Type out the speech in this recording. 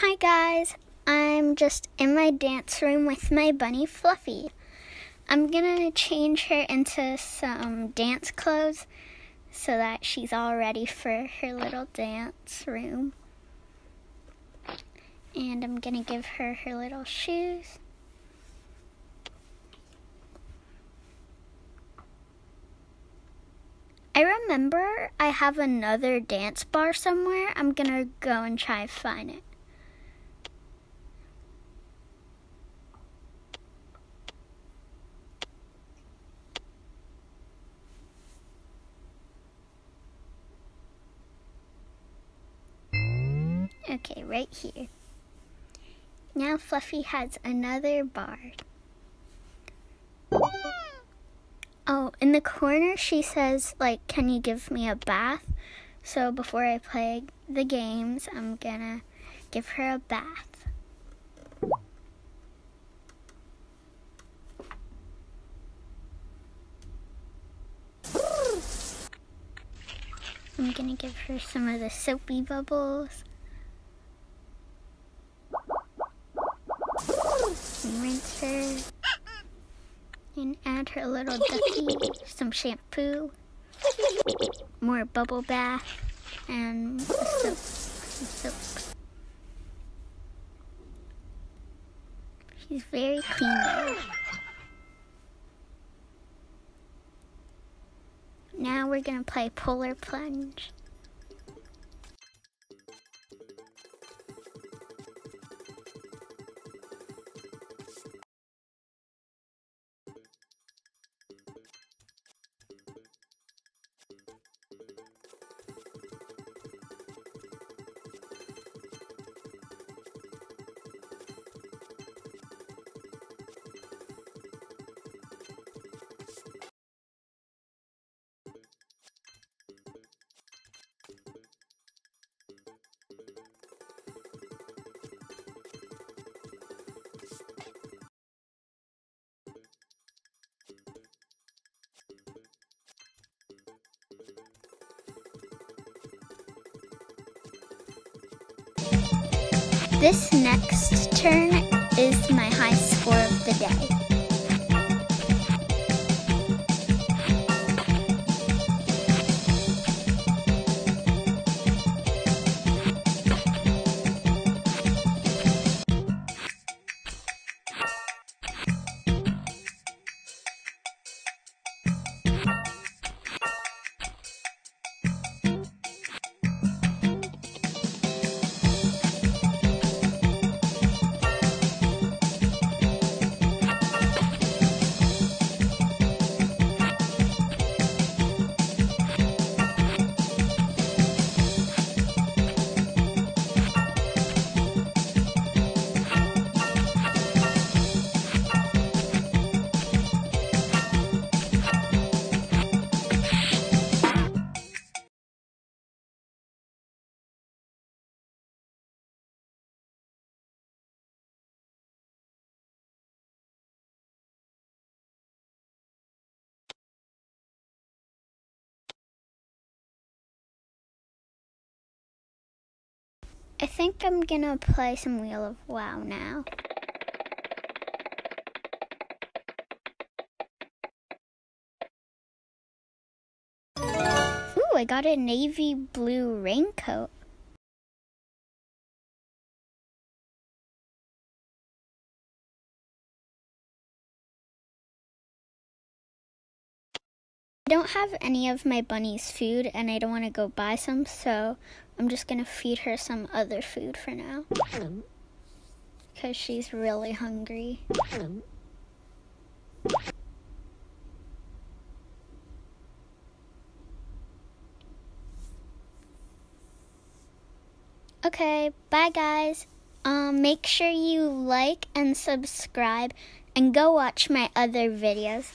Hi guys, I'm just in my dance room with my bunny Fluffy. I'm gonna change her into some dance clothes so that she's all ready for her little dance room. And I'm gonna give her her little shoes. I remember I have another dance bar somewhere. I'm gonna go and try to find it. Okay, right here. Now Fluffy has another bar. Oh, in the corner she says, like, can you give me a bath? So before I play the games, I'm gonna give her a bath. I'm gonna give her some of the soapy bubbles. Her little ducky, some shampoo, more bubble bath, and soap. Soap. She's very clean now. Now we're gonna play polar plunge. This next turn is my high score of the day. I think I'm gonna play some Wheel of Wow now. Ooh, I got a navy blue raincoat. I don't have any of my bunny's food and I don't want to go buy some, so I'm just going to feed her some other food for now. Because she's really hungry. Okay, bye guys. Um, make sure you like and subscribe and go watch my other videos.